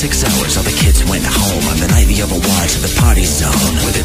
Six hours, all the kids went home. On the night the other watch of the party zone. With a